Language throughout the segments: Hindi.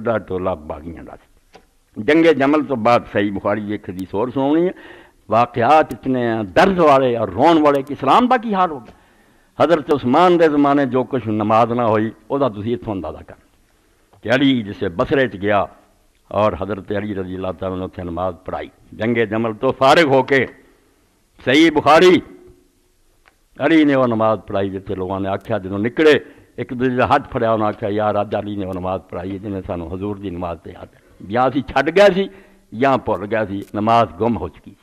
खुदा टोला बागियाँ दस जंगे जमल तो बाद सही बुखारी जी खदीस और सुनानी है। वाकयात इतने दर्द वाले और रोन वाले कि इस्लाम का की हाल हो गया हज़रत उस्मान के जमाने जो कुछ नमाज़ ना हुई वह इतों अंदाज़ा कर। कि अली जिसे बसरे च गया और हज़रत अली रज़ी अल्लाह तला ने उत्थे नमाज़ पढ़ाई। जंगे जमल तो फारग होके सही बुखारी, अली ने वह नमाज़ पढ़ाई जिते लोगों ने आख्या जो निकले एक दूसरे का हथ फड़िया उन्हें आख्या यार अज अली ने नमाज़ पढ़ाई, जिन्हें सू हजूर की नमाज़ से याद या असी छड़ गए सी, या भुल गया सी, नमाज़ गुम हो चुकी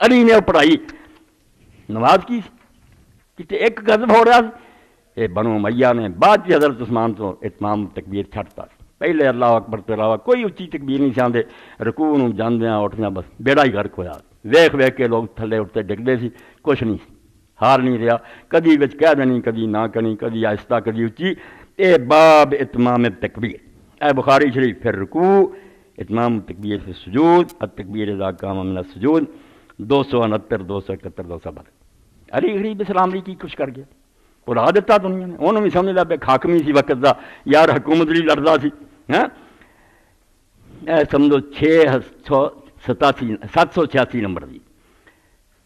अली ने पढ़ाई। नमाज़ की कितने एक गजब हो रहा ये बनो मैया ने बाद हज़रत उस्मान तो इतमाम तकबीर छटता पहले अल्लाह अकबर तो अलावा कोई उच्ची तकबीर नहीं चाहते रकू न जाद्या उठद बस बेड़ा ही गर्क होया। वेख वेख के लोग थले उठते डिगते कुछ नहीं हार नहीं रहा। कदी बिच कह देनी कदी ना करनी कदी आहिस्ता कदी उच्ची। ए बाब इतमाम तकबीर। ए बुखारी शरीफ, फिर रकू। इतमाम तकबीर से सजूद तकबीर काम सजूद। दो सौ उनहत्तर, दो सौ इकहत्तर, दो सौ बहत्तर। अली गरीब इस्लाम की कुछ कर गया। भुला दिता दुनिया ने। उन्होंने भी समझ लिया खाकमी सी वक्त का यार हुकूमत लिए लड़ता सी, हैं? समझो छे सौ सतासी सत्त सौ छियासी नंबर की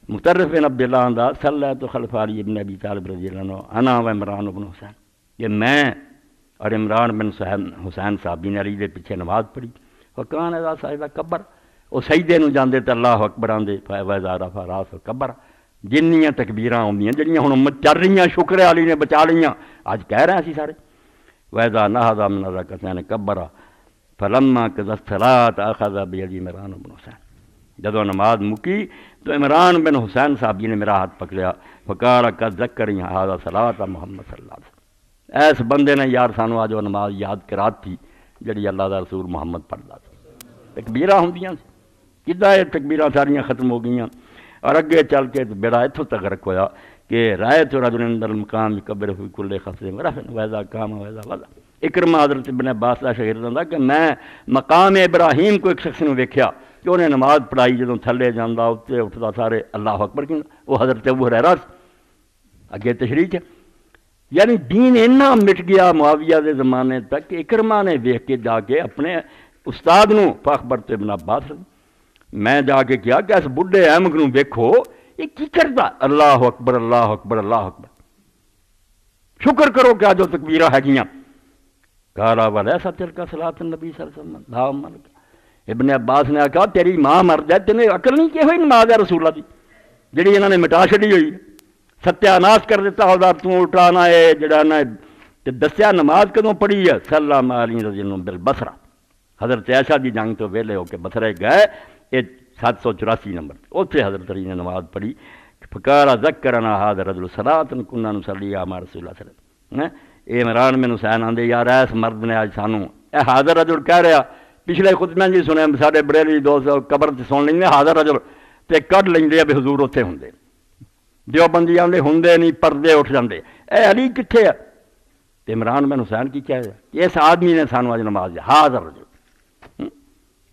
मुतरफ बिन अब्दुल्ला का सल्ला तो खलफारी इबन अबी तालिब रज़ी अना व इमरान उबन हुसैन ये मैं और इमरान बिन सहन हुसैन साहबी ने अली के पिछे नमाज़ पढ़ी फकान है साहिब कब्बर वो सईदे जाते तो अल्लाह अकबर आते फैजारा फरास कब्बर जिन्नियाँ तकबीर जड़ियाँ हुन चल रही शुक्र आली ने बचा लियाँ अज कह रहे सारे वैदा नहादा मनादा कसैन कब्बरा फलम्मा कदस्तलात आखदा बेली इमरान बिन हुसैन जदों नमाज़ मुकी तो इमरान बिन हुसैन साहब जी ने मेरा हाथ पकड़िया। फकार कद जक्कर हादा सलात मोहम्मद सल्ला इस बंदे ने यार सानू अज नमाज़ याद कराती जी अल्लाह का रसूल मुहम्मद पढ़ता तकबीर होंदियाँ ये तकबीर सारिया खत्म हो गई और अगे चल के बेड़ा इतों तक रखोया कि राय तो रजुलंदर मकाम कब्र हुई कुल्ले खसरे रफन वैदा काम वैदा वदा इकरमा हज़रत बिन अब्बास का कि मैं मकाम इब्राहिम को एक शख्स ने वेख्या। कि उन्हें नमाज़ पढ़ाई जो थले जाता उत्ते उठता सारे अल्लाह अकबर क्यों वो हज़रत अबू हरैरा अगे तशरी च। यानी दीन इन्ना मिट गया मुआविया के जमाने तक कि इकरमा ने वेख के जाके अपने उस्ताद न अकबर तो बिन अब्बास मैं जाके किया कि इस बुढ़े अहमक न वेखो, ये की करता अल्लाह अकबर अल्लाह अकबर अल्लाह अकबर। शुक्र करो क्या जो तकबीर है काला वाला ऐसा तिलका सलात नबी सर इबन अब्बास ने आखा तेरी माँ मर जाए तेने अकल नहीं की हुई नमाज़ है रसूला की जी इन्होंने मिटा छी हुई सत्यानाश कर दिता होगा तू उठाना है जड़ा ना दसिया नमाज़ कदों पढ़ी है सला माली रजिन बिल बसरा हज़रत ऐशा की जंग तो वेले होकर बसरे गए ये सत्त सौ चौरासी नंबर उत्थे हज़रत अली ने नमाज़ पढ़ी फकारा जक करना हाद रजुल सलातन कुन्ना सली आमा रसूला सर हैं ये इमरान मैनू सैन आते यार इस मर्द ने अज सानू यह हादर रजुल कह रहा पिछले खुद मैं जी सुने साढ़े बड़ेली दोस्त कबर से सुन लेंगे हादर रजुल तो कढ़ लेंगे भी हजूर उत्थे होंगे दियोबंदी आते होंगे नहीं, परदे उठ जाते ए, अली कितने है इमरान मैन हुसैन की कह इस आदमी ने सानू अज नमाज़ हादर रजुल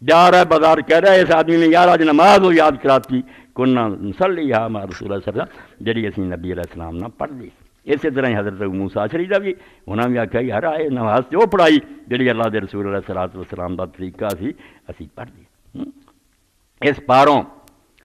जा रहा है बाज़ार, कह रहा है इस आदमी ने, यार अज नमाज़ वो याद कराती। कुन्ना नसली हा माँ रसूल जी असी नबी अलैहिस्सलाम ना पढ़ ली इस तरह ही हज़रत मूसा शरी का भी उन्होंने भी आख्या, यार, आए, नमाज़ ਤੇ ਉਹ पढ़ाई? जी अल्लाह के रसूल सलात वसलाम का तरीका ਤਰੀਕਾ असी पढ़ ली इस पारों